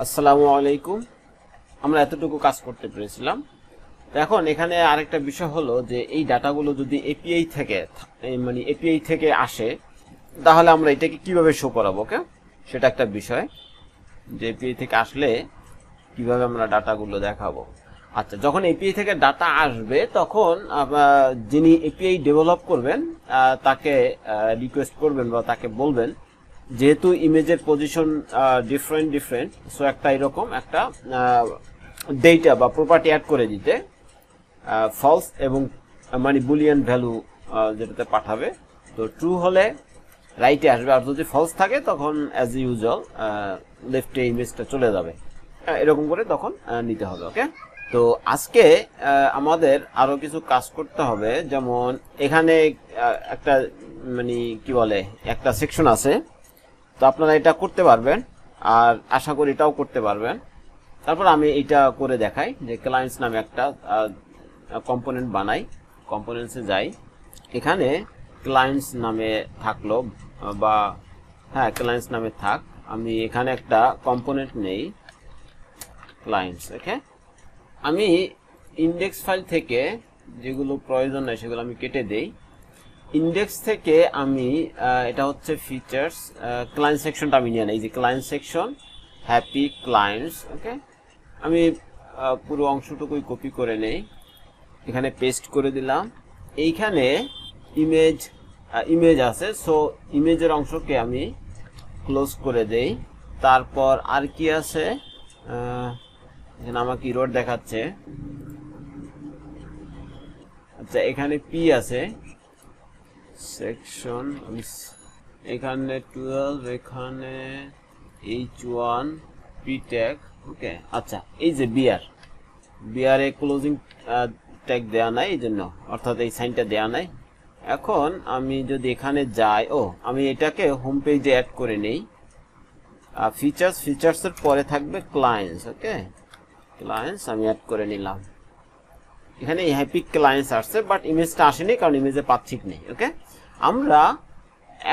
আসসালামু আলাইকুম। আমরা এতটুকু কাজ করতে পেরেছিলাম। এখন এখানে আরেকটা বিষয় হলো যে এই ডাটাগুলো যদি এপিআই থেকে মানে এপিআই থেকে আসে, তাহলে আমরা এটাকে কীভাবে শো করাবো, ওকে? সেটা একটা বিষয়। যে এপিআই থেকে আসলে কীভাবে আমরা ডাটাগুলো দেখাবো। আচ্ছা যখন এপিআই থেকে ডাটা আসবে, তখন যিনি এপিআই ডেভেলপ করবেন তাকে রিকোয়েস্ট করবেন বা তাকে বলবেন যেহেতু ইমেজের পজিশন ডিফারেন্ট ডিফারেন্ট সো একটা এরকম, একটা ডেটা বা প্রপার্টি অ্যাড করে দিতে ফলস এবং মানে বুলিয়ান ভ্যালু যেটাতে পাঠাবে। তো ট্রু হলে রাইটে আসবে, আর যদি ফলস থাকে, তখন অ্যাজ ইউজুয়াল লেফটে ইমেজটা চলে যাবে। এরকম করে তখন নিতে হবে ওকে তো আজকে আমাদের আরও কিছু কাজ করতে হবে, যেমন এখানে একটা মানে কি বলে, একটা সেকশন আছে। তো আপনারা এটা করতে পারবেন, আর আশা করি এটাও করতে পারবেন। তারপর আমি এটা করে দেখাই যে ক্লায়েন্টস নামে একটা কম্পোনেন্ট বানাই কম্পোনেন্টসে যাই। এখানে ক্লায়েন্টস নামে থাকল, বা হ্যাঁ ক্লায়েন্টস নামে থাক। আমি এখানে একটা কম্পোনেন্ট নেই ক্লায়েন্টস ওকে আমি ইন্ডেক্স ফাইল থেকে যেগুলো প্রয়োজন নয় সেগুলো আমি কেটে দেই। ইন্ডেক্স থেকে আমি এটা হচ্ছে ফিচার্স ক্লায়েন্ট সেকশনটা আমি নিয়ে নেই। যে client section happy clients okay আমি পুরো অংশটুকুই কপি করে নেই। এখানে পেস্ট করে দিলাম। এইখানে ইমেজ ইমেজ আছে। সো ইমেজের অংশকে আমি ক্লোজ করে দেই। তারপর আর কি আছে? এখানে আমাকে রোড দেখাচ্ছে। আচ্ছা এখানে পি আছে। সেকশন এখানে টুয়েলভ এখানে H one P tag okay আচ্ছা এই যে বিয়ার বিয়ারে ক্লোজিং ট্যাগ দেওয়া নাই, এই জন্য, অর্থাৎ এই সাইনটা দেওয়া নাই। এখন আমি যদি এখানে যাই, ও, আমি এটাকে হোম পেজে অ্যাড করে নেই। ফিচার্স ফিচার্সের পরে থাকবে ক্লায়েন্টস ওকে ক্লায়েন্টস আমি অ্যাড করে নিলাম। এখানে হ্যাপি ক্লায়েন্টস আসছে বাট ইমেজটা আসেনি, কারণ ইমেজে পাচ্ছিক নেই ওকে আমরা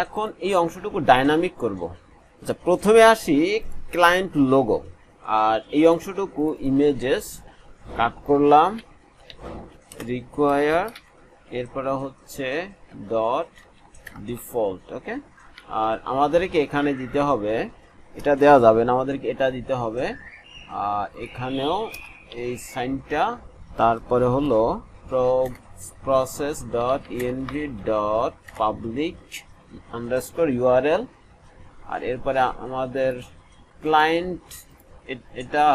এখন এই অংশটুকু ডাইনামিক করব। আচ্ছা প্রথমে আসি ক্লায়েন্ট লোগো আর এই অংশটুকু ইমেজেস কাট করলাম। রিকোয়ার এরপরে হচ্ছে ডট ডিফল্ট ওকে আর আমাদেরকে এখানে দিতে হবে, এটা দেওয়া যাবে না, আমাদেরকে এটা দিতে হবে। এখানেও এই সাইনটা তারপরে হলো process dot ENV dot public underscore URL আর এরপরে আমাদের ক্লায়েন্ট এটা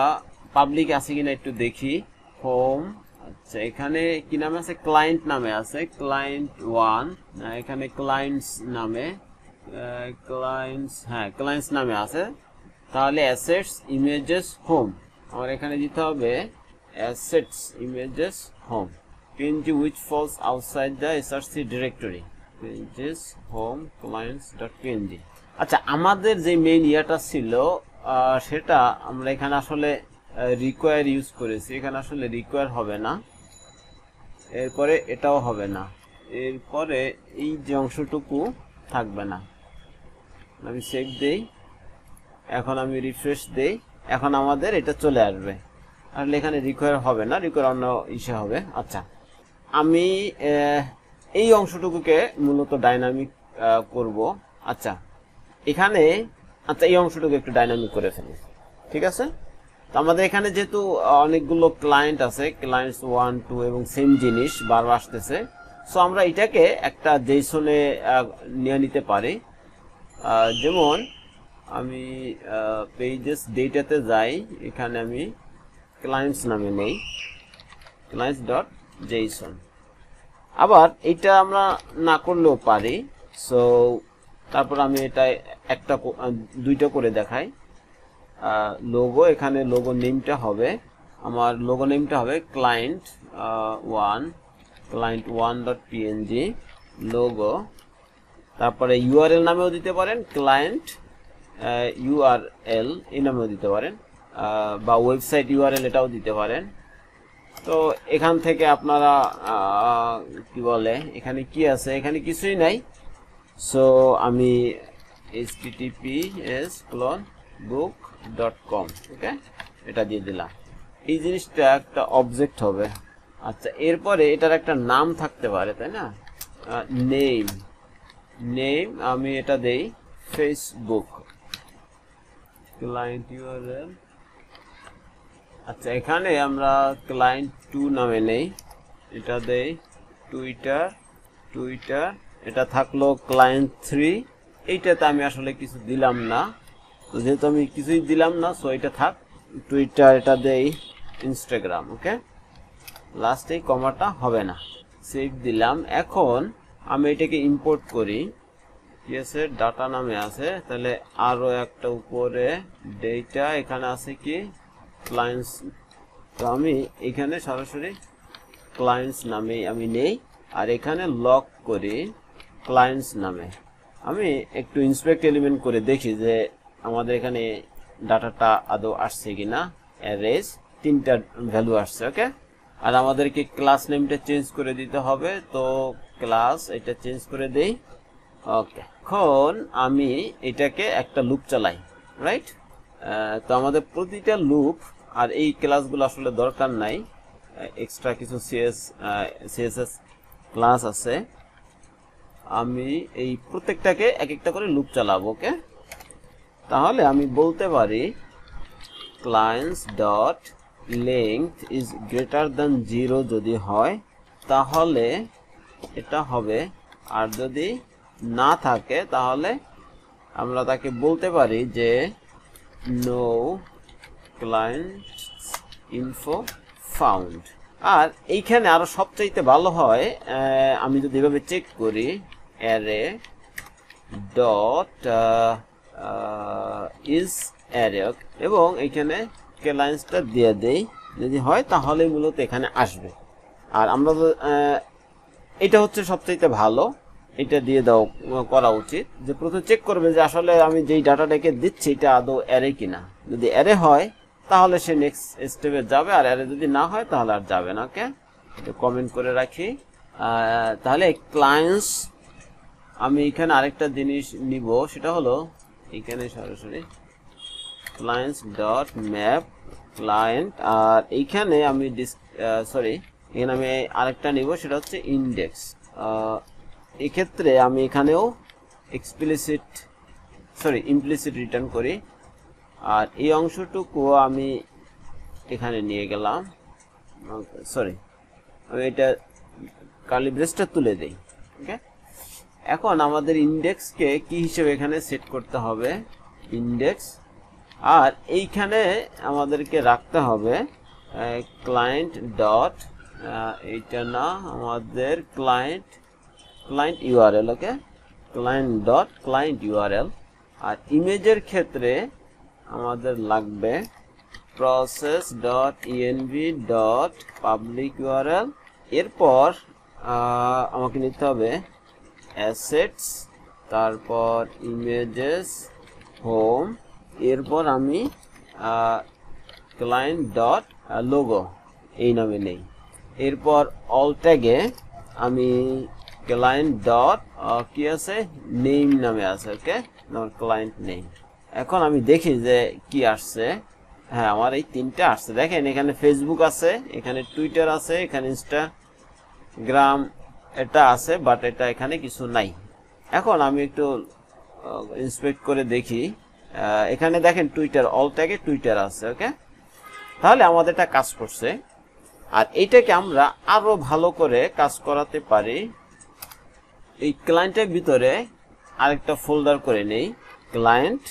পাবলিক আছে কিনা একটু দেখি। হোম আচ্ছা এখানে কি নামে আছে? ক্লায়েন্ট নামে আছে। ক্লায়েন্ট ওয়ান এখানে ক্লায়েন্টস নামে। ক্লায়েন্টস হ্যাঁ ক্লায়েন্টস নামে আছে। তাহলে অ্যাসেটস ইমেজেস হোম আমার এখানে দিতে হবে। Assets images home png which falls outside the src directory. Pages home clients.png আচ্ছা আমাদের যে মেইন ইয়াটা ছিল সেটা আমরা এখানে আসলে রিকোয়ার ইউজ করেছি। এখানে আসলে রিকোয়ার হবে না। এরপরে এটাও হবে না। এরপরে এই যে অংশটুকু থাকবে না। আমি সেভ দেই। এখন আমি রিফ্রেশ দেই। এখন আমাদের এটা চলে আসবে। আসলে এখানে রিকোয়ার হবে না রিকোয়ার অন্য ইসে হবে। আচ্ছা। আমি এই অংশটুকুকে মূলত ডাইনামিক করব। আচ্ছা এখানে আচ্ছা এই অংশটুকু একটু ডাইনামিক করে ফেলি। ঠিক আছে? তো আমাদের এখানে যেহেতু অনেকগুলো ক্লায়েন্ট আছে ক্লায়েন্টস ওয়ান টু এবং সেম জিনিস বারবার আসতেছে সো আমরা এটাকে একটা জেসনে নিয়ে নিতে পারি। যেমন, আমি পেজেস ডেটাতে যাই, এখানে আমি ক্লায়েন্টস নামে নেই ক্লায়েন্টস ডট জেইসন আবার এটা আমরা না করলেও পারি। সো তারপর আমি এটা একটা দুইটা করে দেখাই। লোগো এখানে লোগো নেমটা হবে। আমার লোগো নেমটা হবে client one client one dot PNG logo তারপরে ইউআরএল নামেও দিতে পারেন ক্লায়েন্ট ইউআরএল এই নামেও দিতে পারেন। বা ওয়েবসাইট ইউআরএল এটাও দিতে পারেন। তো এখান থেকে আপনারা কি বলে, এখানে কি আছে? এখানে কিছুই নাই। সো আমি HTTPS clone book dot com okay এটা দিয়ে দিলাম। এই জিনিসটা একটা অবজেক্ট হবে। আচ্ছা এরপরে এটার একটা নাম থাকতে পারে, তাই না? নেম নেম আমি এটা দেই ফেসবুক ক্লায়েন্ট ইউআরএল আচ্ছা এখানে আমরা ক্লায়েন্ট টু নামে নেই। এটা দেই টুইটার টুইটার এটা থাকল ক্লায়েন্ট থ্রি এইটাতে আমি আসলে কিছু দিলাম না। তো যেহেতু আমি কিছুই দিলাম না সো এটা থাক। টুইটার এটা দেই ইনস্টাগ্রাম ওকে? লাস্টে কমাটা হবে না। সেভ দিলাম। এখন আমি এটাকে ইম্পোর্ট করি। আছে ডাটা নামে আছে। তাহলে আরও একটা উপরে ডেটা এখানে আছে কি? ক্লায়েন্টস তো আমি এখানে সরাসরি ক্লায়েন্টস নামে আমি নেই, আর এখানে লক করি ক্লায়েন্টস নামে। আমি একটু ইন্সপেক্ট এলিমেন্ট করে দেখি যে আমাদের এখানে ডাটাটা আদৌ আসছে কি না অ্যারেজ তিনটা ভ্যালু আসছে ওকে আর আমাদেরকে ক্লাস নেমটা চেঞ্জ করে দিতে হবে, তো ক্লাস এটা চেঞ্জ করে দেই ওকে এখন আমি এটাকে একটা লুপ চালাই রাইট তো আমাদের প্রতিটা লুপ আর এই ক্লাসগুলো আসলে দরকার নাই। এক্সট্রা কিছু সিএস সিএসএস ক্লাস আছে। আমি এই প্রত্যেকটাকে এক একটা করে লুপ চালাবো, ওকে? তাহলে আমি বলতে পারি clients dot length is greater than zero যদি হয়, তাহলে এটা হবে। আর যদি না থাকে, তাহলে আমরা তাকে বলতে পারি যে নো ক্লায়েন্ট ইনফো ফাউন্ড আর এইখানে আরও সবচাইতে ভালো হয় আমি যদি এভাবে চেক করি অ্যারে ডট ইজ অ্যারে এবং এখানে ক্লায়েন্টসটা দিয়ে দেই, যদি হয় তাহলে মূলত এখানে আসবে। আর আমরা এটা হচ্ছে সবচাইতে ভালো, এটা দিয়ে দাও, করা উচিত, যে প্রথমে চেক করবে যে আসলে আমি যেই ডাটাটাকে দিচ্ছি, এটা আদৌ অ্যারে কিনা। যদি অ্যারে হয় তাহলে সে নেক্সট স্টেপে যাবে, আর অ্যারে যদি না হয় তাহলে আর যাবে না ওকে একটু কমেন্ট করে রাখি। তাহলে ক্লায়েন্টস আমি এখানে আরেকটা জিনিস নিব, সেটা হলো, এখানে সরাসরি ক্লায়েন্টস ডট ম্যাপ ক্লায়েন্ট আর এইখানে আমি সরি এখানে আমি আরেকটা নিব, সেটা হচ্ছে ইন্ডেক্স এক্ষেত্রে আমি এখানেও এক্সপ্লিসিট সরি ইমপ্লিসিট রিটার্ন করি। আর এই অংশটুকু আমি এখানে নিয়ে গেলাম। সরি আমি এটা কালি ব্রেসটা তুলে দেই ওকে এখন আমাদের ইন্ডেক্সকে কি হিসেবে এখানে সেট করতে হবে? ইন্ডেক্স আর এইখানে আমাদেরকে রাখতে হবে ক্লায়েন্ট ডট এইটা না, আমাদের client client URL okay client dot client URL আর ইমেজের ক্ষেত্রে আমাদের লাগবে process dot ENV dot public URL এরপর আমাকে নিতে হবে অ্যাসেটস তারপর ইমেজেস হোম এরপর আমি ক্লায়েন্ট ডট লোগো এই নামে নেই। এরপর অল ট্যাগে আমি ক্লায়েন্ট ডট কি আছে? নেম নামে আছে ওকে ক্লায়েন্ট নেম এখন আমি দেখি যে কি আসছে। হ্যাঁ আমার এই তিনটে আসছে। দেখেন, এখানে ফেসবুক আছে, এখানে টুইটার আছে, এখানে ইনস্টাগ্রাম এটা আছে বাট এটা এখানে কিছু নাই। এখন আমি একটু ইন্সপেক্ট করে দেখি। এখানে দেখেন টুইটার অল ট্যাগে টুইটার আছে ওকে তাহলে আমাদের এটা কাজ করছে। আর এইটাকে আমরা আরও ভালো করে কাজ করাতে পারি। এই ক্লায়েন্টের ভিতরে আরেকটা ফোল্ডার করে নেই। Client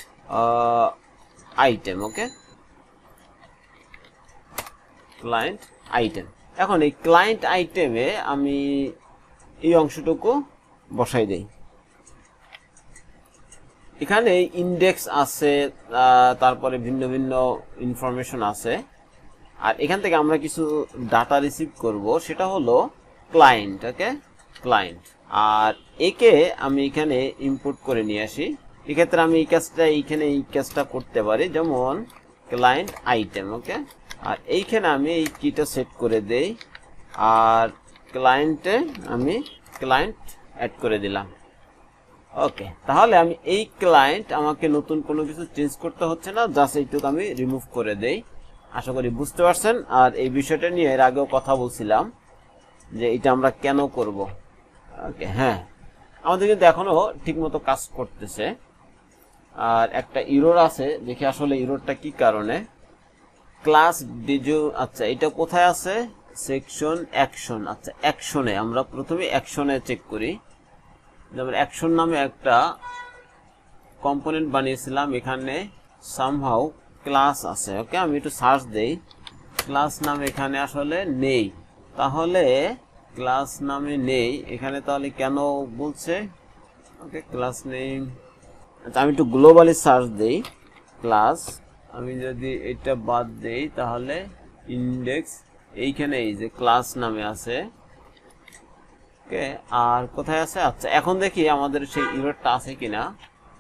item okay client item এখন এই ক্লায়েন্ট আইটেমে আমি এই অংশটুকু বসাই দেই। এখানে ইন্ডেক্স আছে তারপরে ভিন্ন ভিন্ন ইনফরমেশন আছে। আর এখান থেকে আমরা কিছু ডাটা রিসিভ করব, সেটা হলো ক্লায়েন্ট ওকে ক্লায়েন্ট আর একে আমি এখানে ইম্পোর্ট করে নিয়ে আসি। এক্ষেত্রে আমি এই কাজটা, এইখানে এই কাজটা করতে পারি, যেমন ক্লায়েন্ট আইটেম ওকে আর এইখানে আমি এই কিটা সেট করে দেই, আর ক্লায়েন্টে আমি ক্লায়েন্ট অ্যাড করে দিলাম। ওকে তাহলে আমি এই ক্লায়েন্ট আমাকে নতুন কোনো কিছু চেঞ্জ করতে হচ্ছে না জাস্ট এইটুকু আমি রিমুভ করে দেই। আশা করি বুঝতে পারছেন, আর এই বিষয়টা নিয়ে এর আগেও কথা বলছিলাম, যে এটা আমরা কেন করব। ওকে হ্যাঁ। আমাদের কিন্তু এখনও ঠিকমতো কাজ করতেছে। আর একটা ইরোর আছে, দেখি আসলে ইরোরটা কি কারণে। ক্লাস ডিজু আচ্ছা এটা কোথায় আছে? সেকশন অ্যাকশন আচ্ছা অ্যাকশনে আমরা প্রথমে অ্যাকশনে চেক করি। যেমন অ্যাকশন নামে একটা কম্পোনেন্ট বানিয়েছিলাম, এখানে সামহাউ ক্লাস আছে ওকে আমি একটু সার্চ দেই। ক্লাস নাম এখানে আসলে নেই। তাহলে ক্লাস নামে নেই, এখানে তাহলে কেন বলছে? ওকে ক্লাস নেই আমি একটু গ্লোবালি সার্চ দেই ক্লাস আমি যদি এটা বাদ দেই, তাহলে ইন্ডেক্স এইখানে এই যে ক্লাস নামে আছে। ওকে, আর কোথায় আছে? আচ্ছা এখন দেখি আমাদের সেই ইরোডটা আছে কিনা।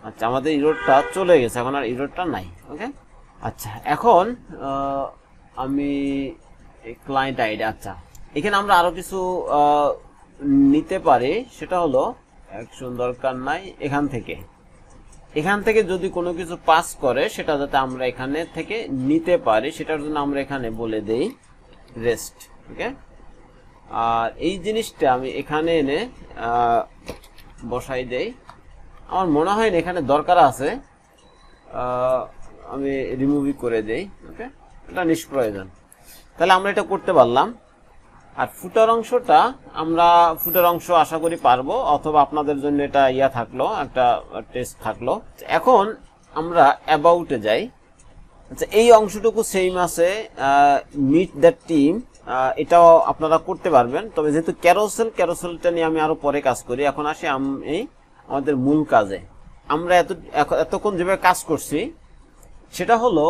আচ্ছা আমাদের ইরোডটা চলে গেছে, এখন আর ইরোডটা নাই, ওকে? আচ্ছা এখন আমি ক্লায়েন্ট আইডি আচ্ছা। এখানে আমরা আরও কিছু নিতে পারি, সেটা হলো অ্যাকশন দরকার নাই, এখান থেকে। এখান থেকে যদি কোনো কিছু পাস করে, সেটা যাতে আমরা এখানে থেকে নিতে পারি, সেটার জন্য আমরা এখানে বলে দেই রেস্ট ওকে আর এই জিনিসটা আমি এখানে এনে বসাই দেই। আমার মনে হয় না এখানে দরকার আছে। আমি রিমুভই করে দেই ওকে এটা নিষ্প্রয়োজন। তাহলে আমরা এটা করতে পারলাম। আর ফুটার অংশটা আমরা ফুটার অংশ আশা করি পারব, অথবা আপনাদের জন্য এটা ইয়া থাকল, একটা টেস্ট থাকল। এখন আমরা অ্যাবাউটে যাই। আচ্ছা এই অংশটুকু সেম আছে মিট দ্য টিম এটাও আপনারা করতে পারবেন। তবে যেহেতু ক্যারোসেল ক্যারোসেলটা নিয়ে আমি আরও পরে কাজ করি। এখন আসি আমি আমাদের মূল কাজে। আমরা এত এতক্ষণ যেভাবে কাজ করছি, সেটা হলো,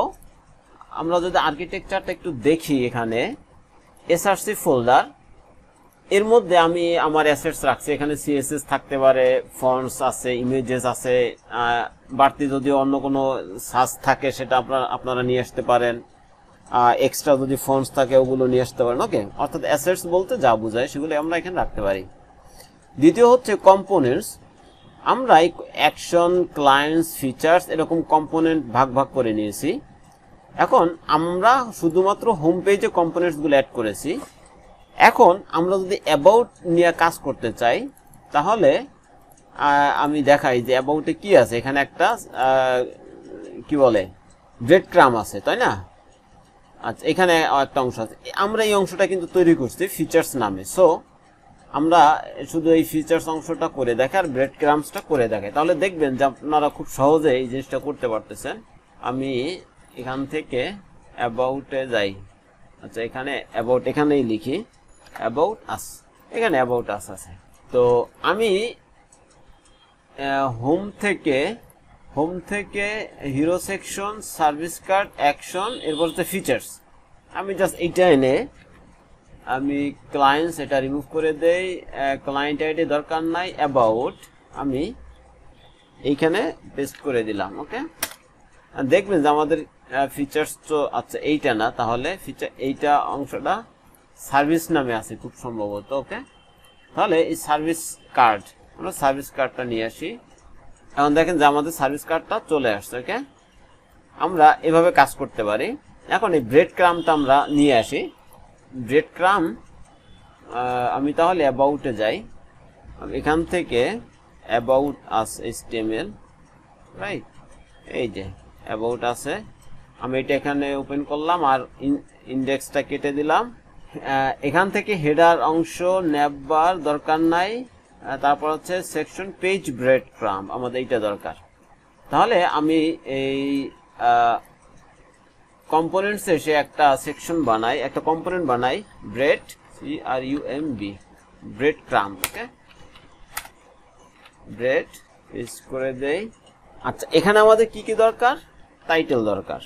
আমরা যদি আর্কিটেকচারটা একটু দেখি এখানে। এসআরসি ফোল্ডার এর মধ্যে আমি আমার অ্যাসেটস রাখছি। এখানে সিএসএস থাকতে পারে ফন্টস আছে ইমেজেস আছে বাড়তি যদি অন্য কোনো সাজ থাকে সেটা আপনারা আপনারা নিয়ে আসতে পারেন। এক্সট্রা যদি ফন্টস থাকে ওগুলো নিয়ে আসতে পারেন ওকে অর্থাৎ অ্যাসেটস বলতে যা বোঝায় সেগুলো আমরা এখানে রাখতে পারি। দ্বিতীয় হচ্ছে কম্পোনেন্টস আমরা অ্যাকশন ক্লায়েন্টস ফিচার্স এরকম কম্পোনেন্ট ভাগ ভাগ করে নিয়েছি। এখন আমরা শুধুমাত্র হোম পেজে কম্পোনেন্টসগুলো অ্যাড করেছি। এখন আমরা যদি অ্যাবাউট নিয়ে কাজ করতে চাই, তাহলে আমি দেখাই যে অ্যাবাউটে কি আছে। এখানে একটা কি বলে ব্রেড ক্রাম আছে, তাই না? আচ্ছা এখানে একটা অংশ আছে। আমরা এই অংশটা কিন্তু তৈরি করছি ফিচার্স নামে। সো আমরা শুধু এই ফিচার্স অংশটা করে দেখে আর ব্রেড ক্রামসটা করে দেখে। তাহলে দেখবেন যে আপনারা খুব সহজে এই জিনিসটা করতে পারতেছেন। আমি এখান থেকে অ্যাবাউটে যাই। আচ্ছা এখানে অ্যাবাউট এখানেই লিখি। অ্যাবাউট আস এখানে অ্যাবাউট আস আছে। তো আমি হোম থেকে হোম থেকে hero section service card action এরপর হচ্ছে ফিচার্স আমি জাস্ট এইটা এনে, আমি ক্লায়েন্টস এটা রিমুভ করে দেই ক্লায়েন্ট আইডি দরকার নাই অ্যাবাউট আমি এইখানে পেস্ট করে দিলাম ওকে দেখবেন যে আমাদের ফিচার্স তো আচ্ছা এইটা না, তাহলে ফিচার এইটা অংশটা সার্ভিস নামে আছে খুব সম্ভবত ওকে তাহলে এই সার্ভিস কার্ড আমরা সার্ভিস কার্ডটা নিয়ে আসি। এখন দেখেন যে আমাদের সার্ভিস কার্ডটা চলে আসছে ওকে আমরা এভাবে কাজ করতে পারি। এখন এই ব্রেড ক্রামটা আমরা নিয়ে আসি। ব্রেড ক্রাম আমি তাহলে অ্যাবাউটে যাই। এখান থেকে অ্যাবাউট আস এইচটিএমএল রাইট এই যে অ্যাবাউট আছে। আমি এটা এখানে ওপেন করলাম আর ইন্ডেক্সটা কেটে দিলাম। এখান থেকে হেডার অংশ নেবার দরকার নাই। তারপর হচ্ছে সেকশন পেজ ব্রেড ক্রাম আমাদের এইটা দরকার। তাহলে আমি এই কম্পোনেন্টস এসে একটা সেকশন বানাই, একটা কম্পোনেন্ট বানাই bread C R U M B breadcrumb okay bread paste করে দেই। আচ্ছা এখানে আমাদের কি কি দরকার? টাইটেল দরকার।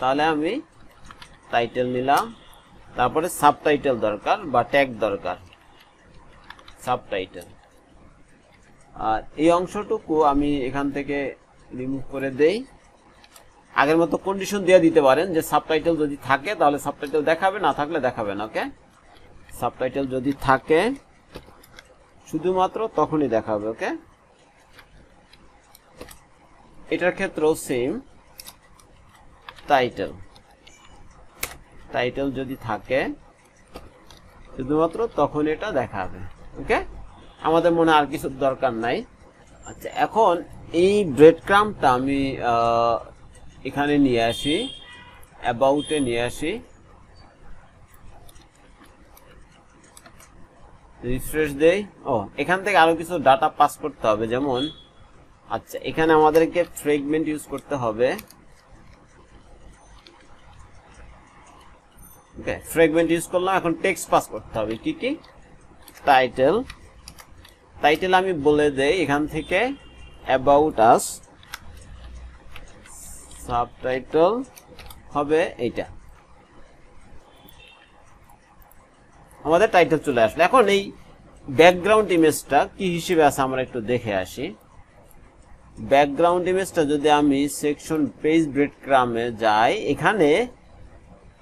তাহলে আমি টাইটেল নিলাম। তারপরে সাবটাইটেল দরকার বা ট্যাগ দরকার। সাবটাইটেল আর এই অংশটুকু আমি এখান থেকে রিমুভ করে দেই। আগের মতো কন্ডিশন দিয়ে দিতে পারেন যে সাবটাইটেল যদি থাকে তাহলে সাবটাইটেল দেখাবে, না থাকলে দেখাবে না ওকে সাবটাইটেল যদি থাকে, শুধুমাত্র তখনই দেখাবে ওকে এটার ক্ষেত্রেও সেম টাইটেল টাইটেল যদি থাকে, শুধুমাত্র তখন এটা দেখাবে ওকে আমাদের মনে আর কিছু দরকার নাই। আচ্ছা এখন এই ব্রেড ক্রামটা আমি এখানে নিয়ে আসি অ্যাবাউটে নিয়ে আসি। রিফ্রেশ দেই। ও, এখান থেকে আরও কিছু ডাটা পাস করতে হবে, যেমন আচ্ছা এখানে আমাদেরকে ফ্রেগমেন্ট ইউজ করতে হবে। ওকে ফ্রেগমেন্ট ইউজ করলাম, এখন টেক্সট পাস করতে হবে, কি কি? টাইটেল টাইটেল আমি বলে দেই, এখান থেকে অ্যাবাউট আস সাবটাইটেল হবে এইটা। আমাদের টাইটেল চলে আসলো। এখন এই ব্যাকগ্রাউন্ড ইমেজটা কি হিসেবে আছে আমরা একটু দেখে আসি। ব্যাকগ্রাউন্ড ইমেজটা যদি আমি সেকশন পেজ ব্রেড ক্রামে যাই, এখানে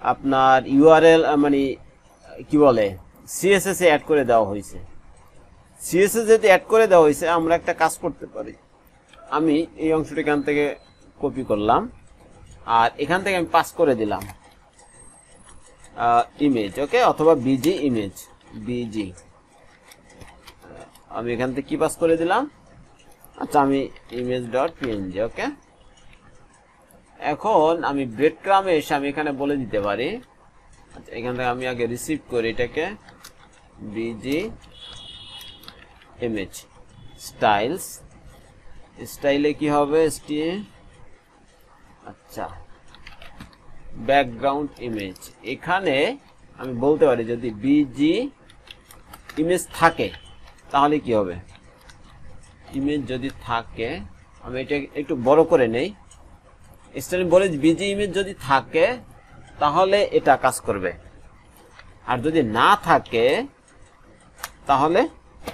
আপনার ইউআরএল মানে কি বলে সিএসএস অ্যাড করে দেওয়া হয়েছে। সিএসএস যদি অ্যাড করে দেওয়া হয়েছে, আমরা একটা কাজ করতে পারি। আমি এই অংশটা এখান থেকে কপি করলাম, আর এখান থেকে আমি পাস করে দিলাম ইমেজ ওকে অথবা বিজি ইমেজ বিজি আমি এখান থেকে কি পাস করে দিলাম? আচ্ছা আমি ইমেজ ডট পিএনজি ওকে এখন আমি ব্রেড ক্রামে এসে আমি এখানে বলে দিতে পারি। আচ্ছা এখান থেকে আমি আগে রিসিভ করি এটাকে। বিজি ইমেজ স্টাইলস স্টাইলে কি হবে? এসটি আচ্ছা। ব্যাকগ্রাউন্ড ইমেজ এখানে আমি বলতে পারি যদি বিজি ইমেজ থাকে, তাহলে কি হবে? ইমেজ যদি থাকে, আমি এটা একটু বড় করে নেই। স্টাইল বলে বিজি ইমেজ যদি থাকে, তাহলে এটা কাজ করবে। আর যদি না থাকে, তাহলে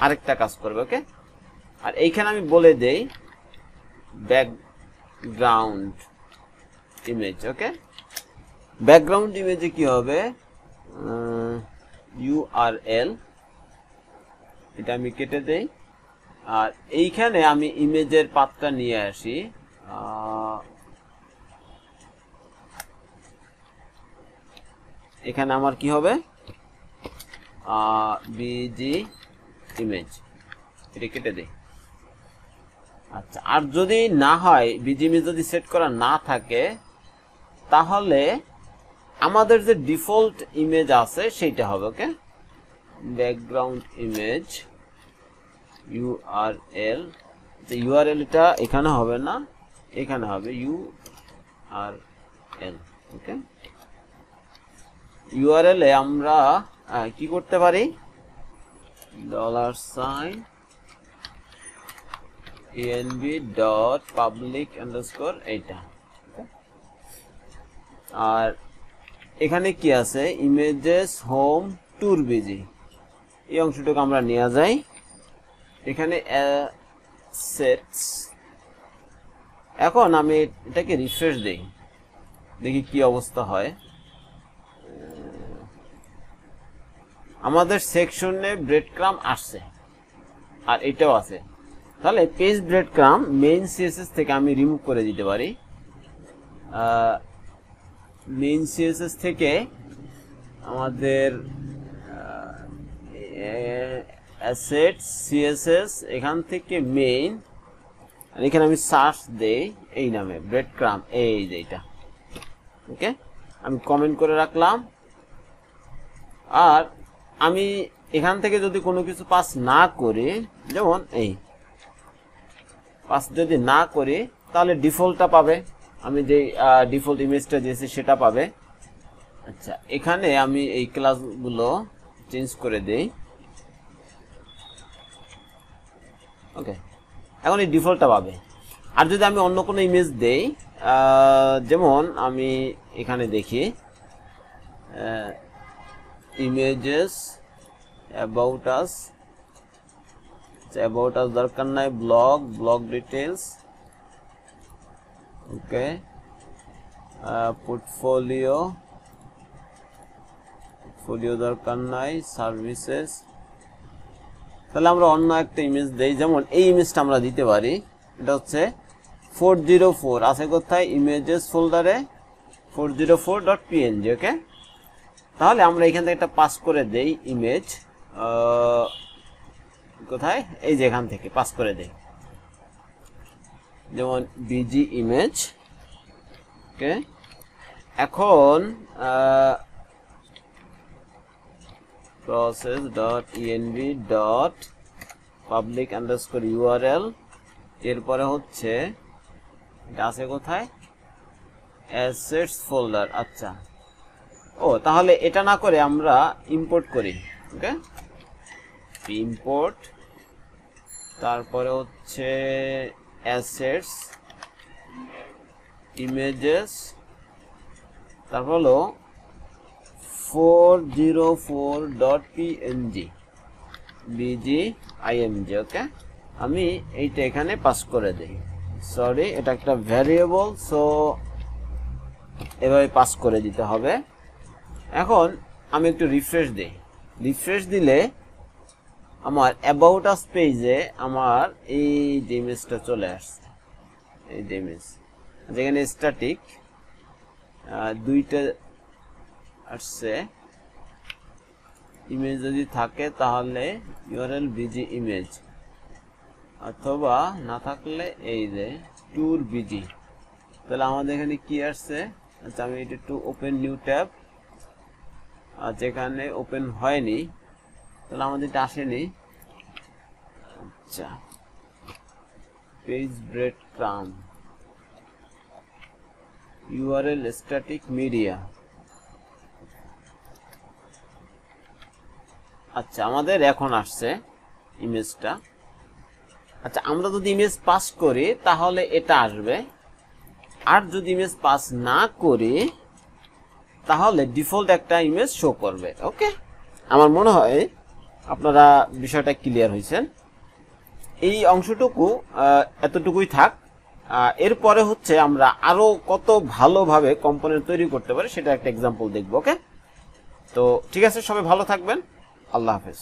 আরেকটা কাজ করবে, ওকে? আর এইখানে আমি বলে দেই ব্যাকগ্রাউন্ড ইমেজ ওকে? ব্যাকগ্রাউন্ড ইমেজে কি হবে? ইউআরএল এটা আমি কেটে দেই। আর এইখানে আমি ইমেজের পাতটা নিয়ে আসি। এখানে আমার কি হবে? বিজি ইমেজ এটা কেটে দেই। আচ্ছা আর যদি না হয় বিজি ইমেজ যদি সেট করা না থাকে, তাহলে আমাদের যে ডিফল্ট ইমেজ আছে, সেইটা হবে ওকে ব্যাকগ্রাউন্ড ইমেজ ইউআরএল যে ইউআরএল এটা এখানে হবে না, এখানে হবে you R L okay URL এ আমরা কি করতে পারি? Dollar sign NB dot public underscore এইটা আর এখানে কি আছে? ইমেজেস হোম ট্যুর বিজি এই অংশটুকু আমরা নিয়ে যাই। এখানে সেটস এখন আমি এটাকে রিফ্রেশ দেই। দেখি কি অবস্থা হয়। আমাদের সেকশনে ব্রেড ক্রাম আসছে। আর এটাও আছে। তাহলে page breadcrumb main CSS থেকে আমি রিমুভ করে দিতে পারি। মেইন সিএসএস থেকে আমাদের অ্যাসেট সিএসএস এখান থেকে মেইন এখানে আমি সার্চ দেই এই নামে ব্রেড ক্রাম এই যে এটা। ওকে আমি কমেন্ট করে রাখলাম। আর আমি এখান থেকে যদি কোনো কিছু পাস না করি, যেমন এই পাস যদি না করি, তাহলে ডিফল্টটা পাবে। আমি যে ডিফল্ট ইমেজটা দিয়েছি, সেটা পাবে। আচ্ছা এখানে আমি এই ক্লাসগুলো চেঞ্জ করে দেই। ওকে, এখন এই ডিফল্টটা পাবে। আর যদি আমি অন্য কোনো ইমেজ দেই যেমন আমি এখানে দেখি images about us about us দরকার নাই blog blog details okay portfolio portfolio দরকার নাই সার্ভিসেস তাহলে আমরা অন্য একটা ইমেজ দেই, যেমন এই ইমেজটা আমরা দিতে পারি। এটা হচ্ছে ফোর জিরো ফোর আছে কোথায়? ইমেজেস ফোল্ডারে four zero four dot PNG okay তাহলে আমরা এখান থেকে একটা পাস করে দেই ইমেজ কোথায়? এই যে এখান থেকে পাস করে দেই। যেমন বিজি ইমেজ ওকে এখন process dot env dot public underscore url, এরপরে হচ্ছে আছে কোথায়? অ্যাসেটস ফোল্ডার আচ্ছা। ও, তাহলে এটা না করে আমরা ইম্পোর্ট করি ওকে ইম্পোর্ট তারপরে হচ্ছে অ্যাসেটস ইমেজেস তারপর হলো four zero four dot PNG BG IMG okay আমি এইটা এখানে পাস করে দিই। সরি এটা একটা ভ্যারিয়েবল সো এভাবে পাস করে দিতে হবে। এখন আমি একটু রিফ্রেশ দিই। রিফ্রেশ দিলে আমার অ্যাবাউট আস পেজে আমার এই যে ইমেজটা চলে আসছে। এই যে ইমেজ যেখানে স্ট্যাটিক দুইটা আসছে। ইমেজ যদি থাকে তাহলে ইউআরএল বিজি ইমেজ অথবা না থাকলে এই যে ট্যুর বিজি তাহলে আমাদের এখানে কি আসছে? আচ্ছা আমি এটা একটু ওপেন নিউ ট্যাব যেখানে ওপেন হয়নি, তাহলে আমাদের এটা আসেনি। আচ্ছা। Page breadcrumb URL static media আচ্ছা আমাদের এখন আসছে ইমেজটা আচ্ছা আমরা যদি ইমেজ পাস করি, তাহলে এটা আসবে। আর যদি ইমেজ পাস না করি তাহলে ডিফল্ট একটা ইমেজ শো করবে ওকে আমার মনে হয় আপনারা বিষয়টা ক্লিয়ার হয়েছেন। এই অংশটুকু এতটুকুই থাক। এরপরে হচ্ছে আমরা আরও কত ভালোভাবে কম্পোনেন্ট তৈরি করতে পারি, সেটা একটা এক্সাম্পল দেখব ওকে তো ঠিক আছে, সবাই ভালো থাকবেন। আল্লাহ হাফেজ।